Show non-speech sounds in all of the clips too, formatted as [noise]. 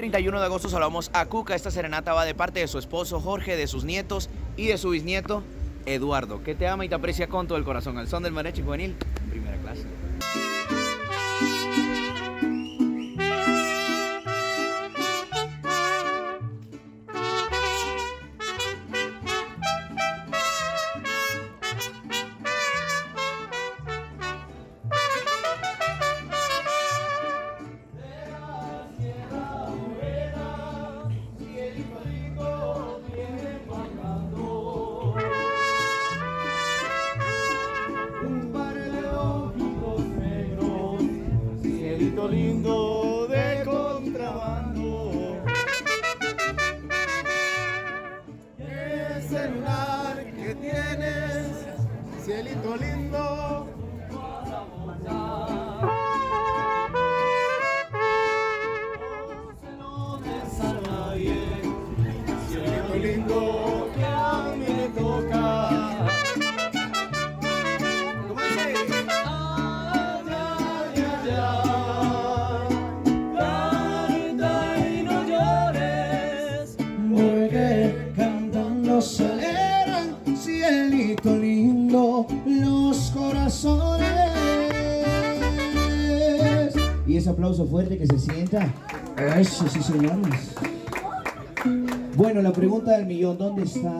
31 de agosto saludamos a Cuca. Esta serenata va de parte de su esposo Jorge, de sus nietos y de su bisnieto Eduardo, que te ama y te aprecia con todo el corazón. Al son del mariachi juvenil, primera clase. Señores. Bueno, la pregunta del millón, ¿dónde está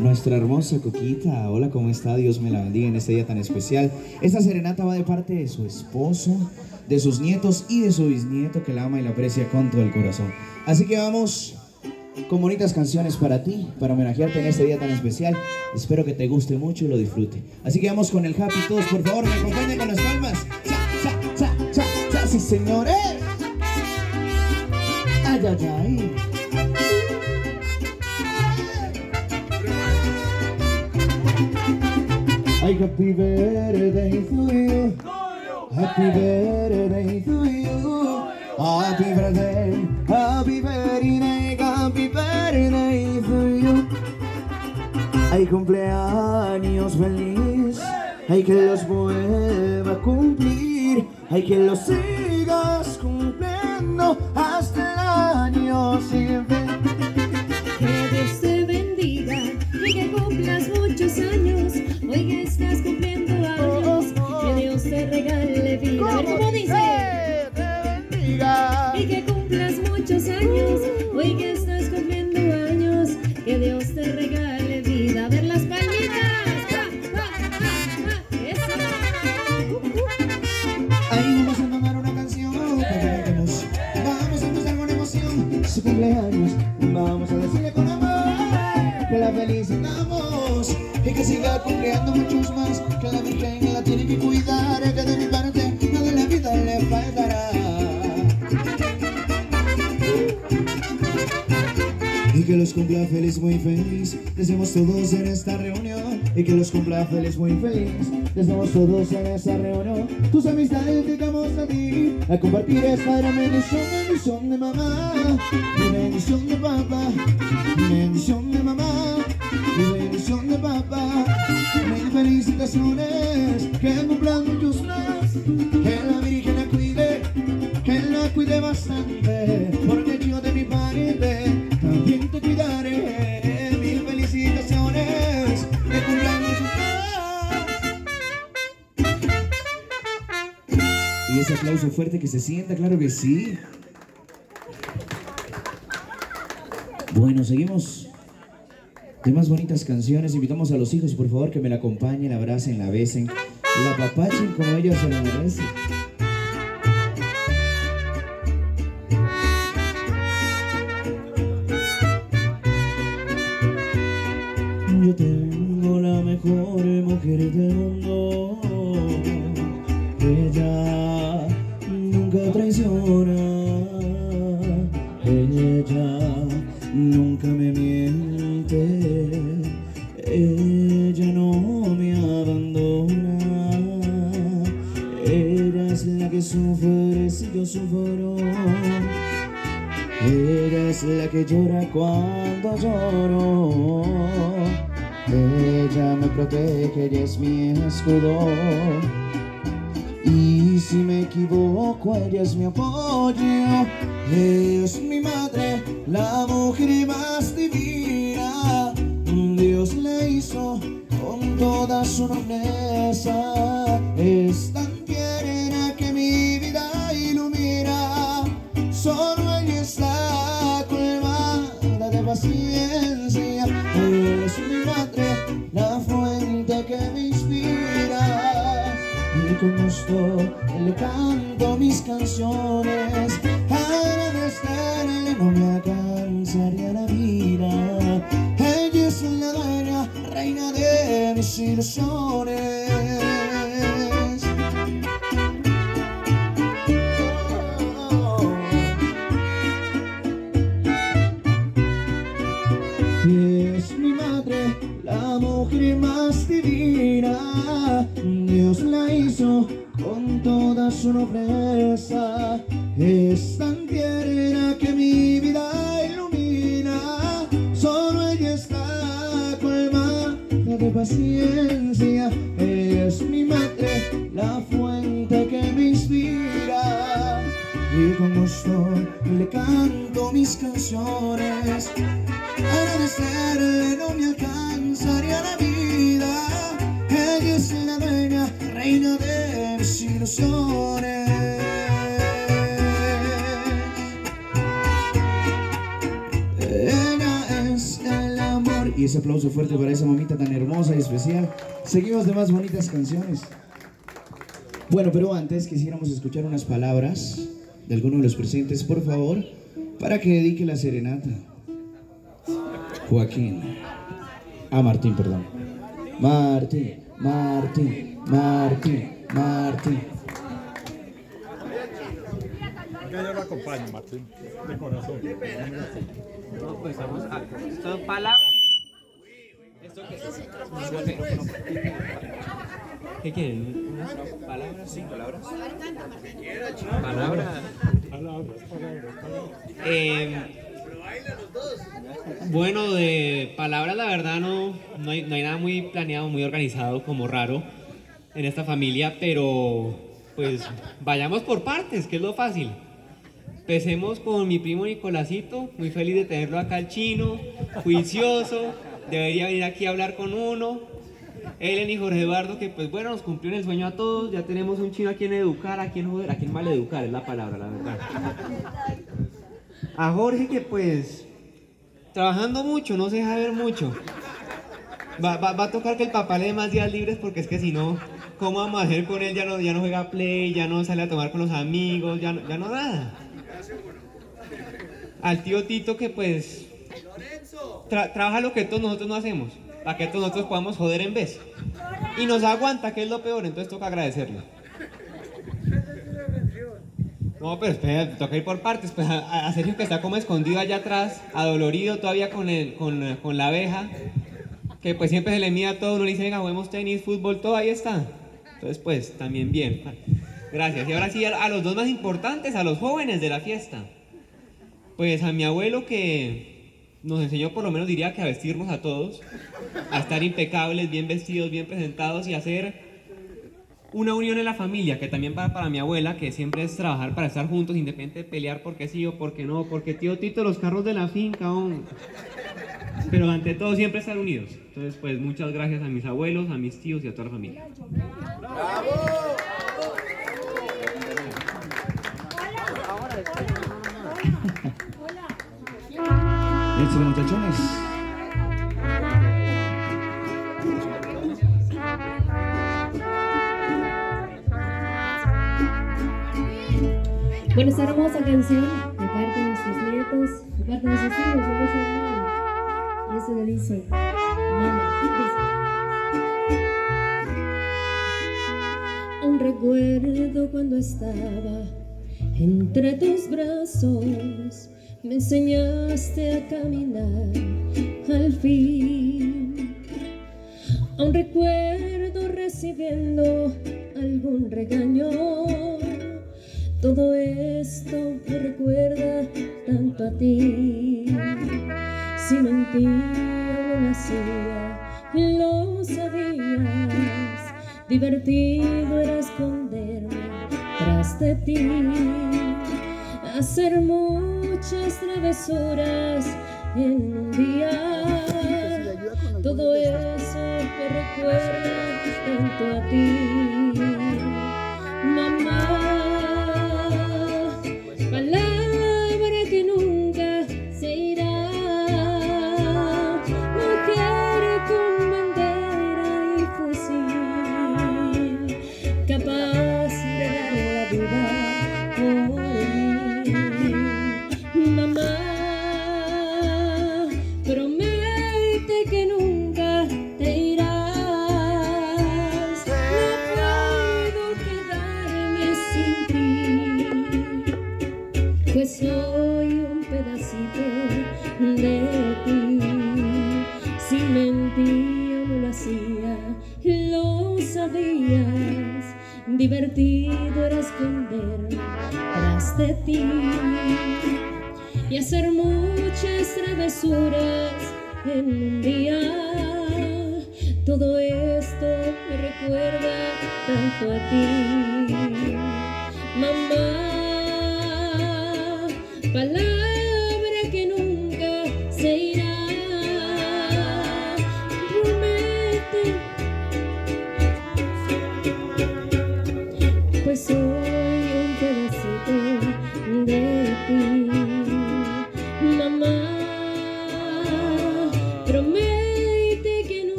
nuestra hermosa Coquita? Hola, ¿cómo está? Dios me la bendiga en este día tan especial. Esta serenata va de parte de su esposo, de sus nietos y de su bisnieto que la ama y la aprecia con todo el corazón. Así que vamos con bonitas canciones para ti, para homenajearte en este día tan especial. Espero que te guste mucho y lo disfrute. Así que vamos con el happy todos, por favor, me acompañen con las palmas. Cha, cha, cha, cha, cha, sí señores. Ay, ay, ay. Ay, happy birthday to you. Happy birthday to you. Happy birthday, happy birthday, happy birthday to you. Ay, cumpleaños feliz. Ay, que los vuelva a cumplir. Ay, que los sigas cumpliendo que siga cumpliendo muchos más. La Virgen la tiene que cuidar, que los cumpla feliz, muy feliz. Deseamos todos en esta reunión. Y que los cumpla feliz, muy feliz. Deseamos todos en esta reunión. Tus amistades dedicamos a ti. A compartir esta gran bendición, bendición de mamá. Mi bendición de papá. Mi bendición de mamá. Mi bendición de papá. Mil felicitaciones. Que cumplan muchos más. Que la Virgen la cuide. Que la cuide bastante. Aplauso fuerte que se sienta, claro que sí. Bueno, seguimos de más bonitas canciones. Invitamos a los hijos, por favor, que me la acompañen, la abracen, la besen, la apapachen como ellos se lo merecen. Traiciona. Ella nunca me miente. Ella no me abandona. Ella es la que sufre si yo sufro. Ella es la que llora cuando lloro. Ella me protege, ella es mi escudo. Equivoco, ella es le canto mis canciones. Agradecerle no me alcanzaría la vida. Ella es la dueña, reina de mis ilusiones. Nobleza. Es tan tierna que mi vida ilumina. Solo ella está colmada de paciencia. Es mi madre, la fuente que me inspira. Y con gusto le canto mis canciones. Agradecerle no me alcanzaría la vida. Ella es la dueña, reina de mis ilusiones. Ella es el amor. Y ese aplauso fuerte para esa mamita tan hermosa y especial. Seguimos de más bonitas canciones. Bueno, pero antes quisiéramos escuchar unas palabras de alguno de los presentes, por favor, para que dedique la serenata. Joaquín. Ah, Martín, perdón. Martín, Martín, Martín, Martín. Que yo lo acompaño, Martín, de corazón. pues vamos a. Son palabras. ¿Esto qué ¿Qué quieren? ¿Unas palabras? ¿Cinco palabras? Palabras. Palabras, palabras, palabras. Eh, bueno, de palabras la verdad no, no, hay, no hay nada muy planeado, muy organizado, como raro en esta familia, pero pues vayamos por partes, que es lo fácil. Empecemos con mi primo Nicolásito, muy feliz de tenerlo acá el chino, juicioso, debería venir aquí a hablar con uno. Ellen y Jorge Eduardo, que pues bueno, nos cumplieron el sueño a todos, ya tenemos un chino a quien educar, a quien joder, a quien mal educar, es la palabra, la verdad. A Jorge que pues trabajando mucho, no se deja ver mucho. Va, va- va a tocar que el papá le dé más días libres porque es que si no, ¿cómo vamos a hacer con él? Ya no, ya no juega play, ya no sale a tomar con los amigos, ya no, ya no nada. Al tío Tito que pues tra- trabaja lo que todos nosotros no hacemos, para que todos nosotros podamos joder en vez. Y nos aguanta, que es lo peor, entonces toca agradecerle. No, pero espera, toca ir por partes. Pues a, a Sergio que está como escondido allá atrás, adolorido todavía con, el, con, con la abeja, que pues siempre se le mira todo, uno le dice, venga, juguemos tenis, fútbol, todo ahí está. Entonces, pues, también bien. Gracias. Y ahora sí, a, los dos más importantes, a los jóvenes de la fiesta. Pues a mi abuelo que nos enseñó, por lo menos diría que a vestirnos a todos, a estar impecables, bien vestidos, bien presentados y hacer una unión en la familia, que también para, para mi abuela, que siempre es trabajar para estar juntos, independiente de pelear porque sí o porque no, porque tío Tito, los carros de la finca, oh. Pero ante todo siempre estar unidos. Entonces, pues muchas gracias a mis abuelos, a mis tíos y a toda la familia. Listo, muchachones. Bueno, esta hermosa canción de parte de nuestros nietos, de parte de nuestros hijos, de mucho amor. Eso le dice. Aún recuerdo cuando estaba entre tus brazos, me enseñaste a caminar al fin. Aún recuerdo recibiendo algún regaño. Todo esto me recuerda tanto a ti. Si mentira no lo hacía, lo sabías. Divertido era esconderme tras de ti. Hacer muchas travesuras en un día. Todo eso que recuerda tanto a ti, mamá.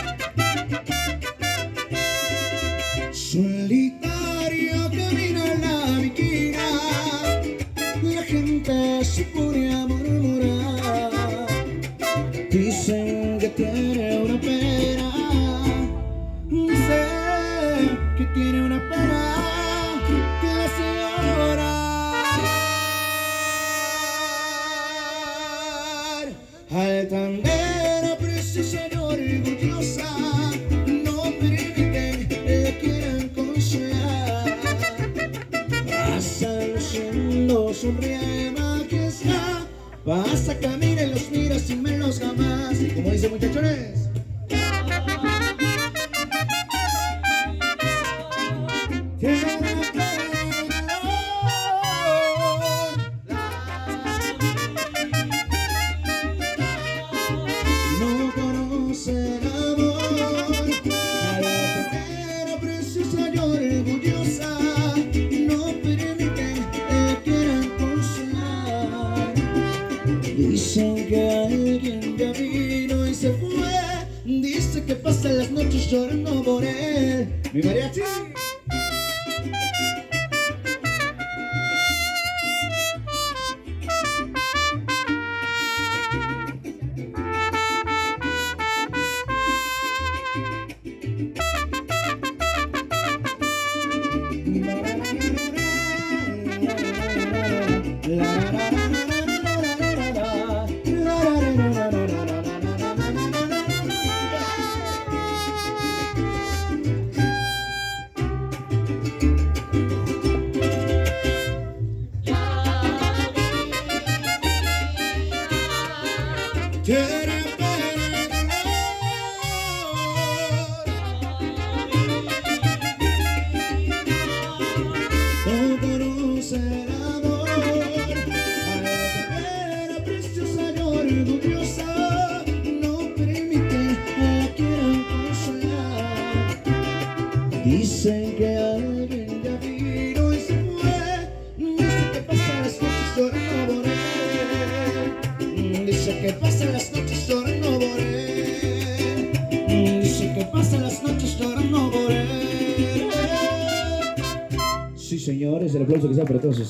Thank you. strength.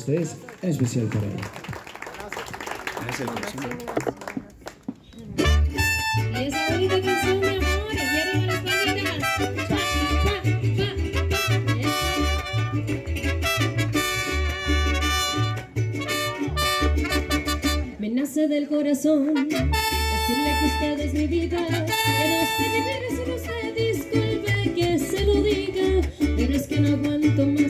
Ustedes, en especial para mi eso. Me nace del corazón decirle que usted es mi vida, no sé vivir sin usted, disculpe que se lo diga, pero es que no aguanto más.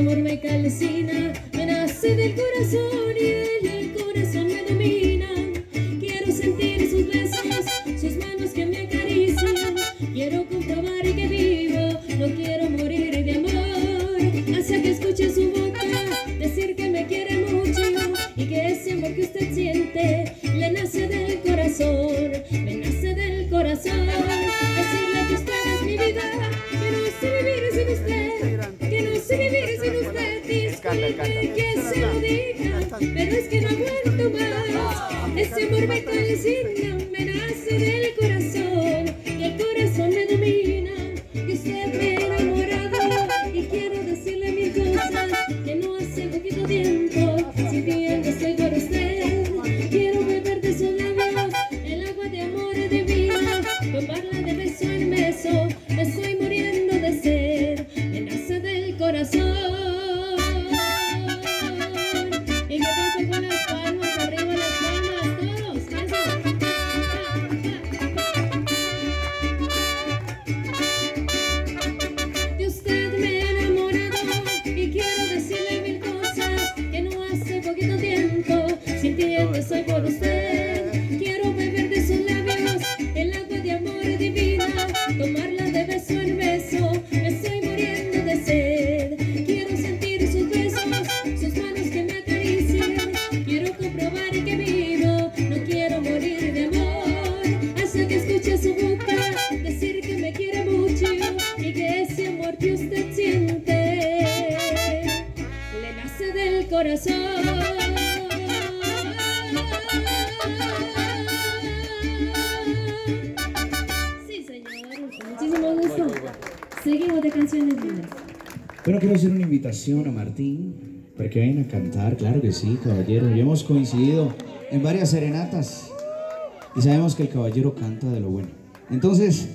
Amor me calcina, me nace del corazón y el Disculpe que se lo diga, pero es que no aguanto más. Ese amor me calcina, me nace del corazón canciones lindas. Bueno, quiero hacer una invitación a Martín para que vayan a cantar, claro que sí, caballero. Ya hemos coincidido en varias serenatas y sabemos que el caballero canta de lo bueno. Entonces,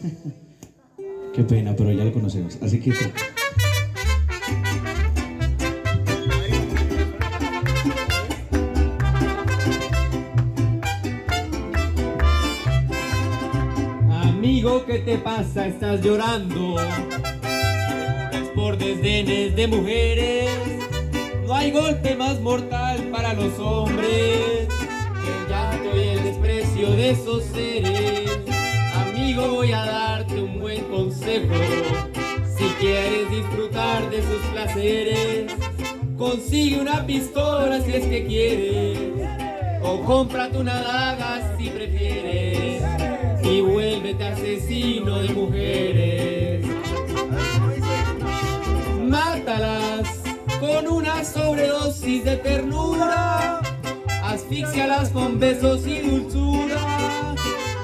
[laughs] qué pena, pero ya lo conocemos. Así que... Amigo, ¿qué te pasa? ¿Estás llorando? Por desdenes de mujeres. No hay golpe más mortal para los hombres que el llanto y el desprecio de esos seres. Amigo, voy a darte un buen consejo. Si quieres disfrutar de sus placeres, consigue una pistola si es que quieres. O cómprate una daga si prefieres y vuélvete asesino de mujeres. Mátalas con una sobredosis de ternura, asfixialas con besos y dulzura,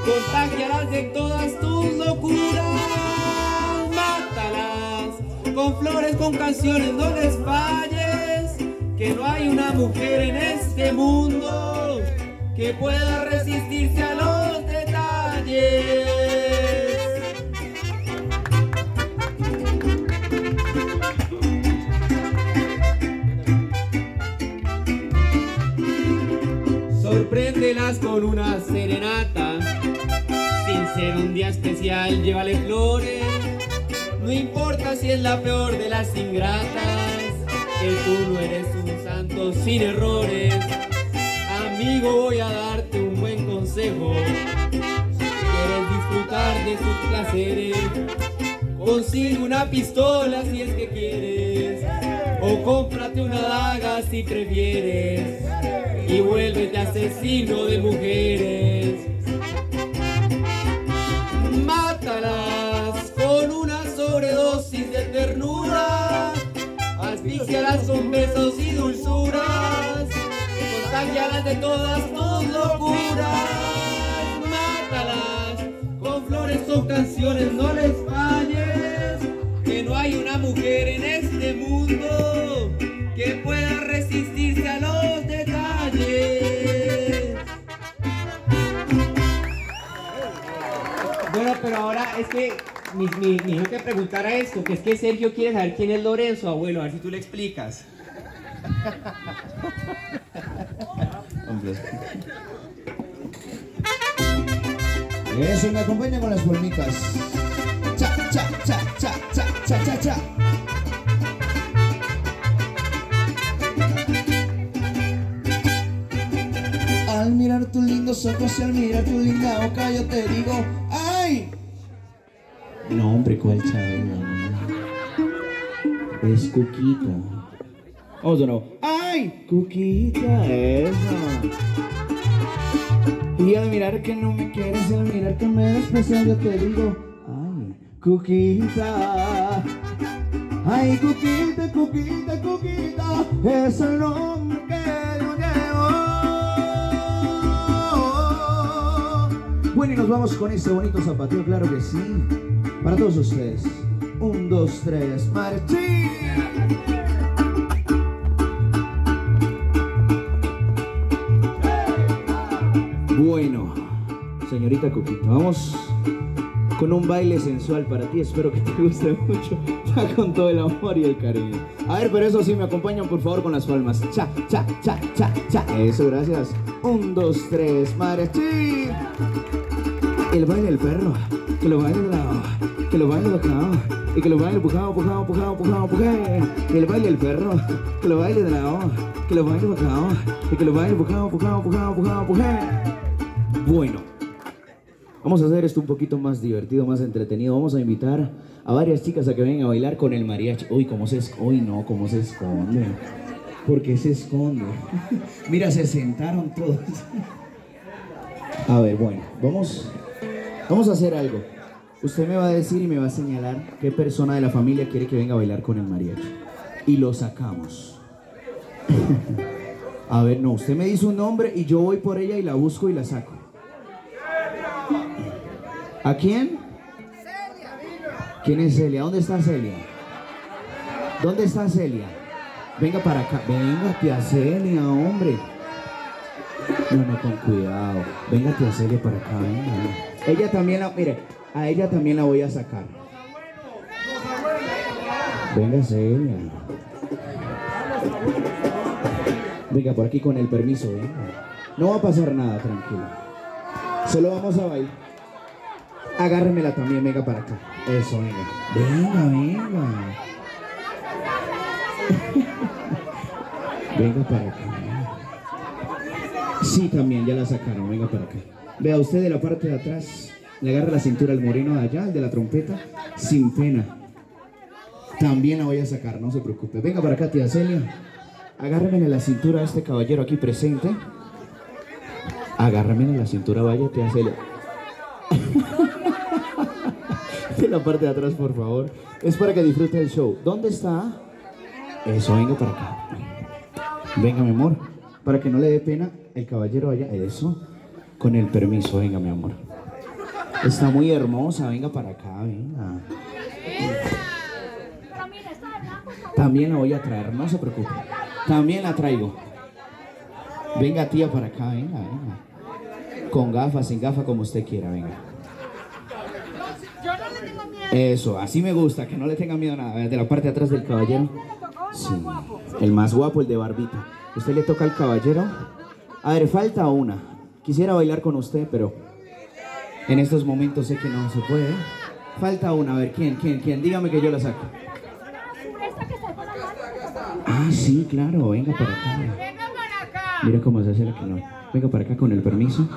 contagialas de todas tus locuras. Mátalas con flores, con canciones, no les falles, que no hay una mujer en este mundo que pueda resistirse a los detalles. Con una serenata, sin ser un día especial, llévale flores. No importa si es la peor de las ingratas, que tú no eres un santo sin errores. Amigo, voy a darte un buen consejo. Si quieres disfrutar de sus placeres, consigue una pistola si es que quieres, o cómprate una daga si prefieres, y vuélvete asesino de mujeres. Mátalas con una sobredosis de ternura, asfixialas con besos y dulzuras contagialas de todas tus locuras. Mátalas con flores o canciones, no les falles. Que no hay una mujer en este mundo ahora es que mi, mi, mi hijo te preguntara esto, que es que Sergio quiere saber quién es Lorenzo, abuelo, a ver si tú le explicas. Eso me acompaña con las palmitas. Cha, cha, cha, cha, cha, cha, cha, cha. Al mirar tus lindos ojos y al mirar tu linda boca, yo te digo. No, hombre, ¿cuál? Es Cuquita. Vamos de nuevo. ¡Ay! Cuquita, esa. Y al mirar que no me quieres, y al mirar que me desprecias, yo te digo, ay, Cuquita. Ay, Cuquita, Cuquita, Cuquita, es el nombre que yo llevo. Bueno, y nos vamos con este bonito zapateo, claro que sí. Para todos ustedes. Un, dos, tres, marchín. Bueno, señorita Cuquita, vamos con un baile sensual para ti. Espero que te guste mucho. [laughs] Va con todo el amor y el cariño. A ver, pero eso sí, me acompañan por favor con las palmas. Cha, cha, cha, cha, cha. Eso, gracias. Un, dos, tres, marchín. El baile del perro, que lo baile lado, que lo baile acá, y que lo baile pujado, pujado, pujado, pujado, pujado. El baile del perro, que lo baile lado, que lo baile acá, y que lo baile pujado, pujado, pujado, pujado, pujado. Bueno, vamos a hacer esto un poquito más divertido, más entretenido. Vamos a invitar a varias chicas a que vengan a bailar con el mariachi. Uy, cómo se esconde. Uy, no, cómo se esconde. ¿Por qué se esconde? [laughs] Mira, se sentaron todos. [laughs] A ver, bueno, vamos, vamos a hacer algo. Usted me va a decir y me va a señalar qué persona de la familia quiere que venga a bailar con el mariachi. Y lo sacamos. [laughs] A ver, no, usted me dice un nombre y yo voy por ella y la busco y la saco. ¿A quién? ¿Quién es Celia? ¿Dónde está Celia? ¿Dónde está Celia? Venga para acá. Venga, tía Celia, hombre. No, no, con cuidado. Venga, tía Celia para acá, venga. Ella también la, mire, a ella también la voy a sacar. Venga, Celia. Venga, por aquí con el permiso, venga. No va a pasar nada, tranquilo. Solo vamos a bailar. Agárremela también, venga para acá. Eso, venga. Venga, venga. [laughs] venga para acá. Sí, también, ya la sacaron, venga para acá. Vea usted de la parte de atrás, le agarra la cintura al moreno de allá, el de la trompeta, sin pena. También la voy a sacar, no se preocupe. Venga para acá, tía Celia. Agárreme la cintura a este caballero aquí presente. Agárrame la cintura, vaya, tía Celia. [laughs] de la parte de atrás, por favor. Es para que disfrute el show. ¿Dónde está? Eso, venga para acá. Venga, mi amor. Para que no le dé pena el caballero allá. Eso. Con el permiso, venga, mi amor. Está muy hermosa, venga para acá, venga. También la voy a traer, no se preocupe. También la traigo. Venga, tía, para acá, venga, venga. Con gafas, sin gafas, como usted quiera, venga. Eso, así me gusta, que no le tenga miedo a nada. De la parte de atrás del caballero. Sí, el más guapo, el de barbita. Usted le toca al caballero. A ver, falta una. Quisiera bailar con usted, pero en estos momentos sé que no se puede. Falta una, a ver, ¿quién, quién, quién? Dígame que yo la saco. Ah, sí, claro, venga para acá. Mira cómo se hace la que no. Venga para acá con el permiso.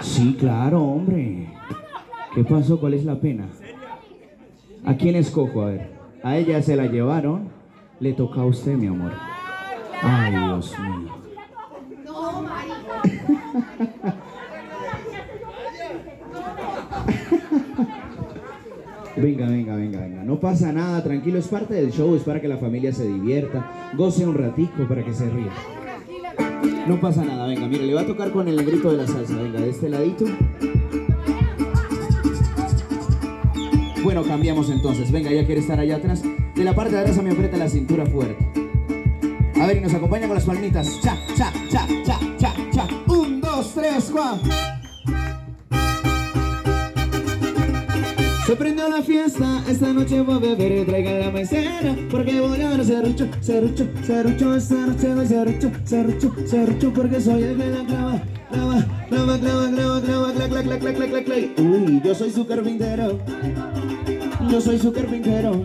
Sí, claro, hombre. ¿Qué pasó? ¿Cuál es la pena? ¿A quién escojo? A ver. A ella se la llevaron. Le toca a usted, mi amor. Ay, Dios mío. Venga, venga, venga, venga. No pasa nada, tranquilo. Es parte del show, es para que la familia se divierta. Goce un ratico para que se ría. No pasa nada, venga, mire, le va a tocar con el negrito de la salsa. Venga, de este ladito. Bueno, cambiamos entonces. Venga, ya quiere estar allá atrás. De la parte de atrás me aprieta la cintura fuerte. A ver, y nos acompaña con las palmitas. Cha, cha, cha, cha, cha, cha. Un, dos, tres, cuatro. Se prendió la fiesta, esta noche voy a beber, traigan la maicena, porque voy a dar serrucho, serrucho, serrucho, esta noche voy serrucho, serrucho, serrucho, porque soy el que la clava, clava, clava, clava, clava, clava, clac, clac, clac, clac, clac, clac. Uy, yo soy su carpintero, yo soy su carpintero.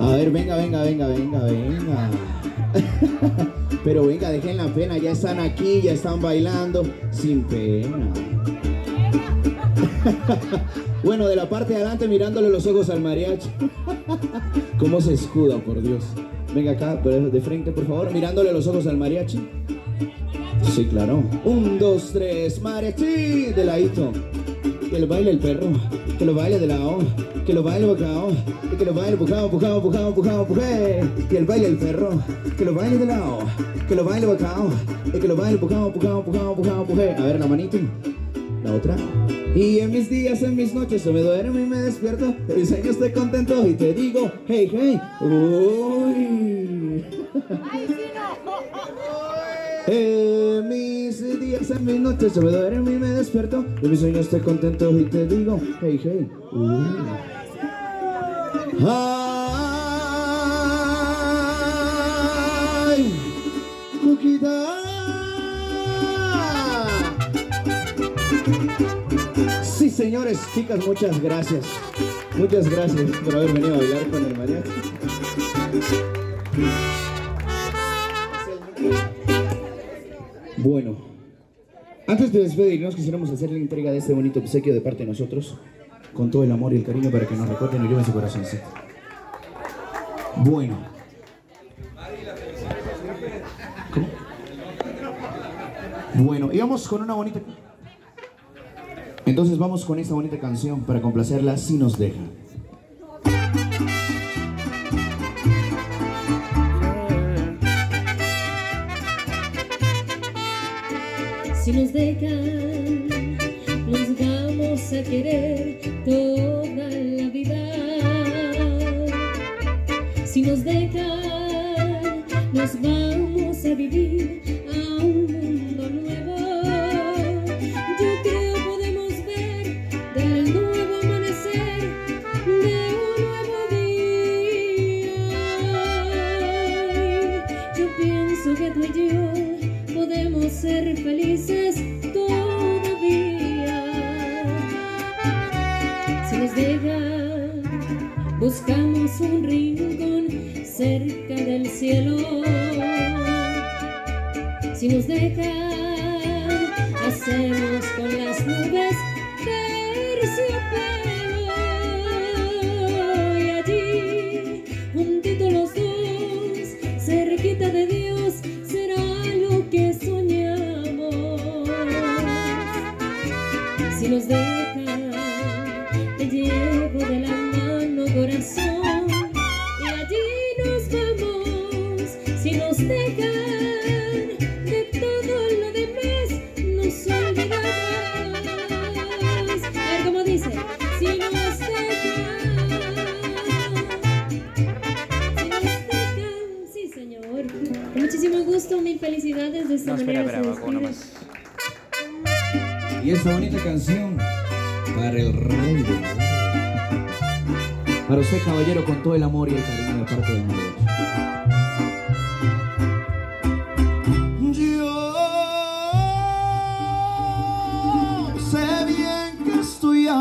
A ver, venga, venga, venga, venga, venga. [laughs] Pero venga, dejen la pena, ya están aquí, ya están bailando, sin pena. [laughs] Bueno, de la parte de adelante mirándole los ojos al mariachi. [laughs] ¿Cómo se escuda, por Dios? Venga acá, pero de frente, por favor, mirándole los ojos al mariachi. Sí, claro. Un, dos, tres, mariachi, de ladito. Que lo baile el perro, que lo baile de lado, que lo baile bocado, que lo baile bocado, bocado, bocado, bocado, bocado, que el baile el perro, que lo baile de lado, que lo baile bocado, que lo baile bocado, bocado, bocado, bocado, bocado. A ver, la manito. La otra. Y en mis días, en mis noches, se me duermo y me despierto. Mis sueños estoy contento y te digo, hey, hey, uy. En mis días, en mis noches, se me duermo y me despierto. En mis sueños estoy contento y te digo, hey, hey, uy. Ay, Cuquita. Señores, chicas, muchas gracias. Muchas gracias por haber venido a bailar con el mariachi. Bueno, antes de despedirnos, quisiéramos hacer la entrega de este bonito obsequio de parte de nosotros, con todo el amor y el cariño para que nos recuerden y lleven su corazoncito. Bueno. ¿Cómo? Bueno, y vamos con una bonita... Entonces vamos con esta bonita canción para complacerla si nos deja. Si nos dejan, nos vamos a querer toda la vida. Si nos dejan, nos vamos a vivir ser felices todavía. Si nos dejan, buscamos un rincón cerca del cielo. Si nos dejan, hacemos con las nubes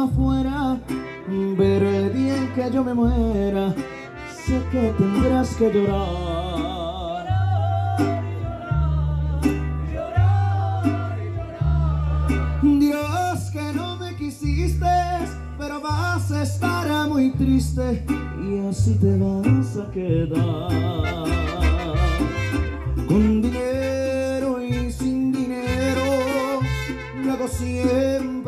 afuera, pero el día en que yo me muera, sé que tendrás que llorar. Dios que no me quisiste, pero vas a estar muy triste y así te vas a quedar. Con dinero y sin dinero, hago siempre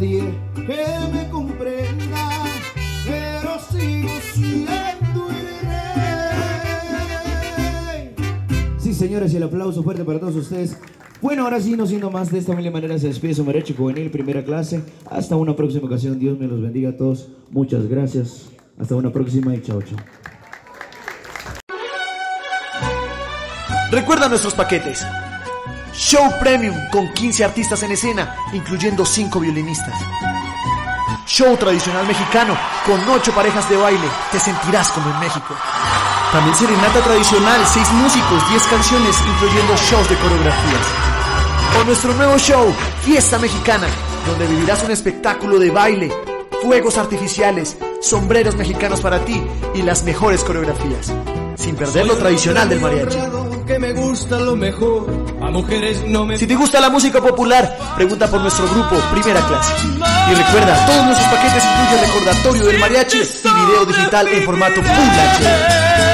que me comprenda, pero sigo siendo el rey. Sí, señores, y el aplauso fuerte para todos ustedes. Bueno, ahora sí, no siendo más de esta humilde manera, se despide su mariachi juvenil, primera clase. Hasta una próxima ocasión. Dios me los bendiga a todos. Muchas gracias. Hasta una próxima y chao, chao. Recuerda nuestros paquetes. Show Premium con 15 artistas en escena, incluyendo 5 violinistas. Show tradicional mexicano con 8 parejas de baile. Te sentirás como en México. También serenata tradicional, 6 músicos, 10 canciones, incluyendo shows de coreografías. O nuestro nuevo show, Fiesta Mexicana, donde vivirás un espectáculo de baile, fuegos artificiales, sombreros mexicanos para ti y las mejores coreografías. Sin perder lo tradicional del mariachi. Que me gusta lo mejor. A mujeres no me Si te gusta la música popular, pregunta por nuestro grupo Primera Clase. Y recuerda, todos nuestros paquetes incluyen recordatorio del mariachi y video digital en formato Full HD.